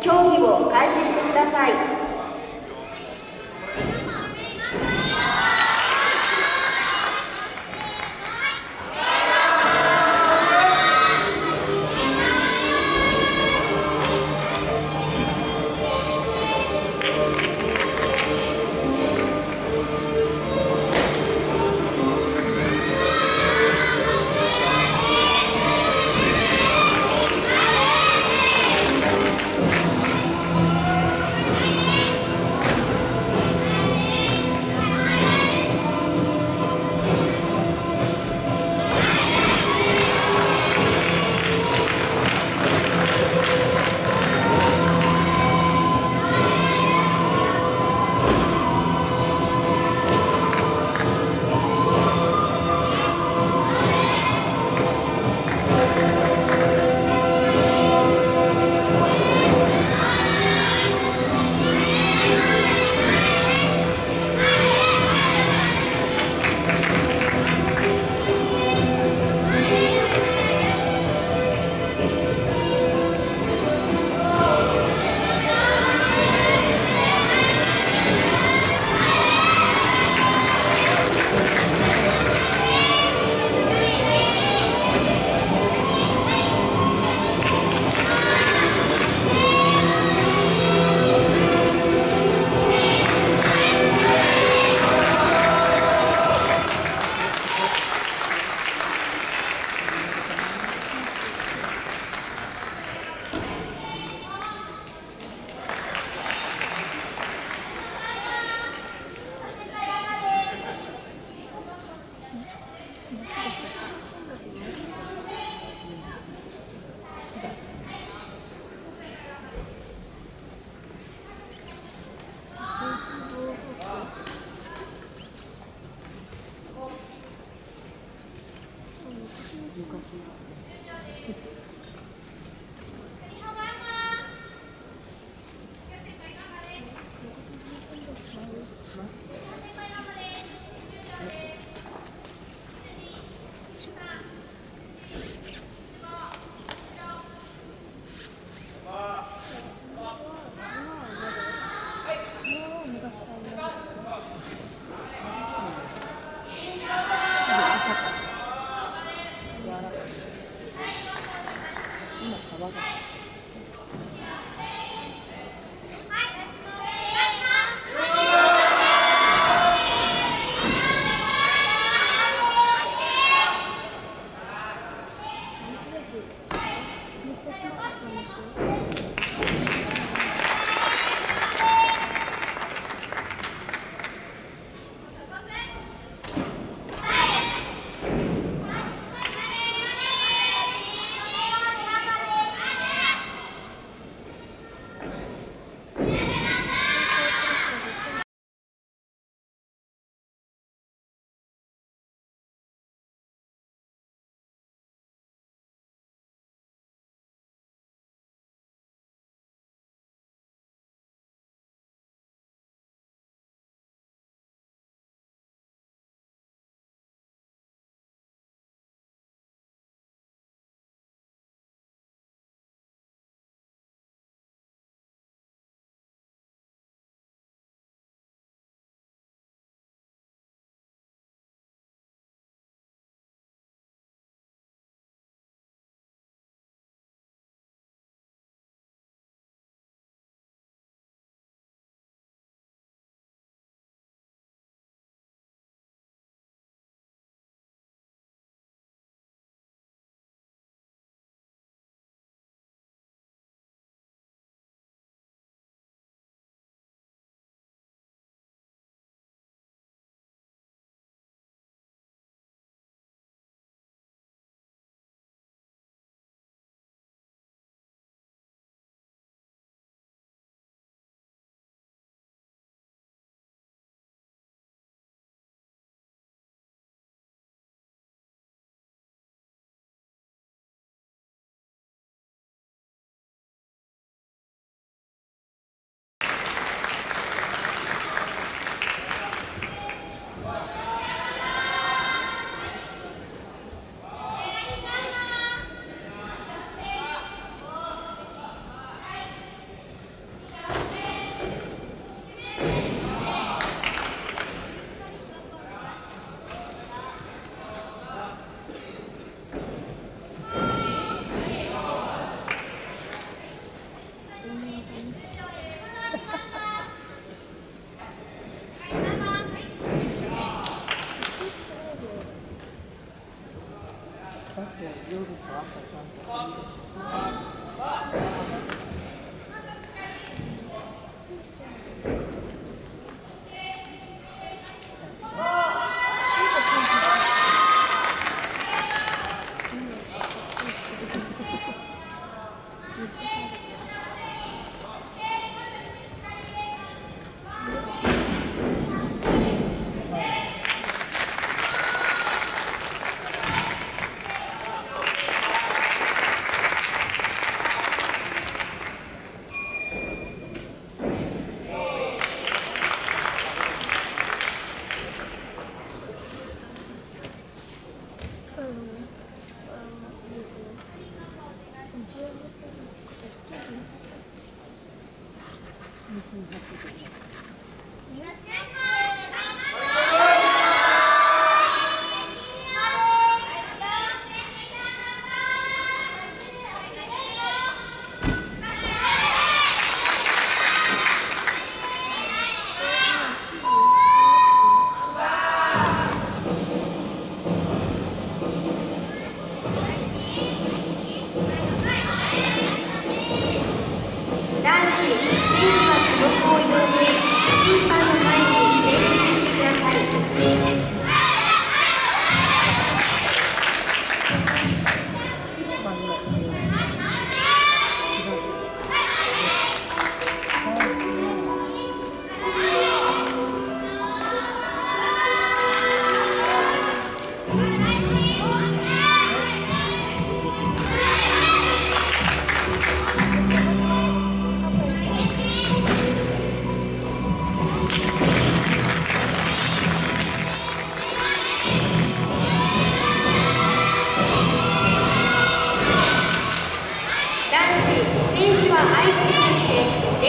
競技を開始してください「嗯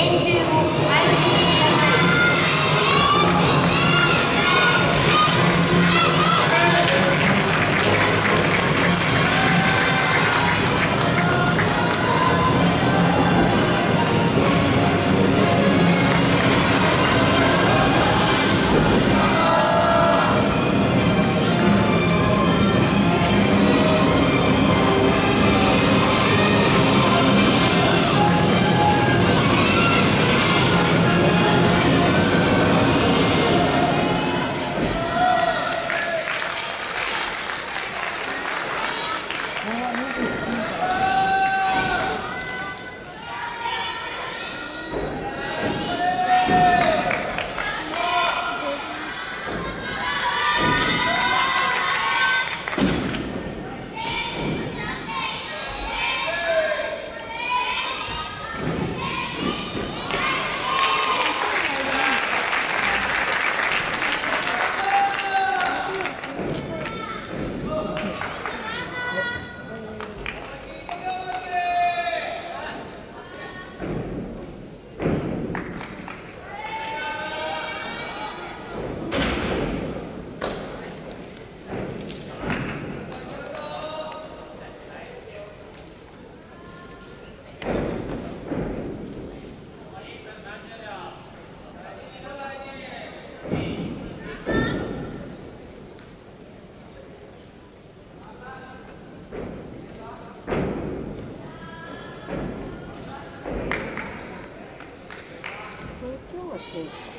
練習を Okay.